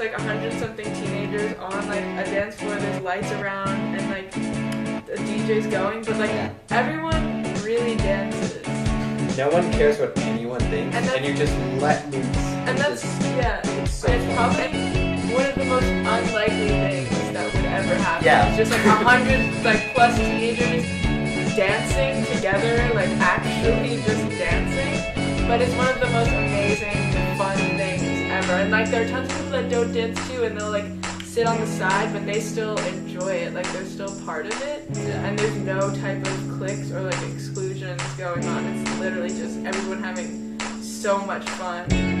like a hundred something teenagers on like a dance floor. There's lights around and like the DJ's going, but like Yeah. everyone really dances. No one cares what anyone thinks, And and, you just let loose. And that's yeah, it's so and it's probably one of the most unlikely things that would ever happen. Yeah. It's just like a hundred like plus teenagers dancing together, like actually just dancing. But it's one of the most And like there are tons of people that don't dance too and they'll like sit on the side but they still enjoy it. Like they're still part of it. Yeah. And there's no type of cliques or like exclusions going on. It's literally just everyone having so much fun.